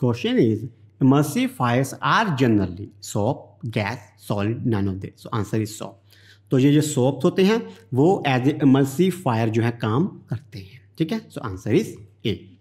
Question is emulsifiers are generally soap, gas solid none of they so answer is soap. तो ये जो soaps होते हैं वो एज ए emulsifier जो है काम करते हैं। ठीक है? सो आंसर इज़ ए